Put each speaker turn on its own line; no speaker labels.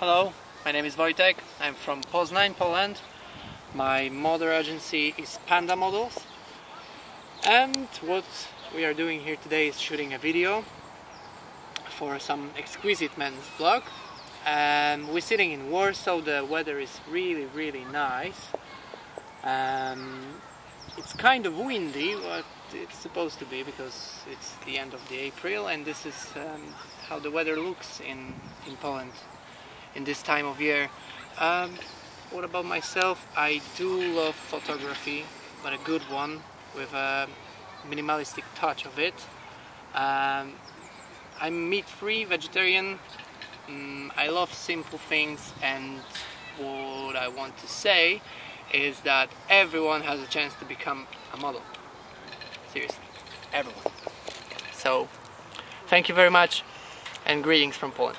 Hello, my name is Wojtek. I'm from Poznań, Poland. My model agency is Panda Models. And what we are doing here today is shooting a video for some exquisite men's blog. Um, we're sitting in Warsaw, so the weather is really, really nice. Um, it's kind of windy, but it's supposed to be because it's the end of the April and this is um, how the weather looks in, in Poland in this time of year. Um, what about myself? I do love photography, but a good one with a minimalistic touch of it. Um, I'm meat-free, vegetarian. Mm, I love simple things, and what I want to say is that everyone has a chance to become a model. Seriously, everyone. So, thank you very much, and greetings from Poland.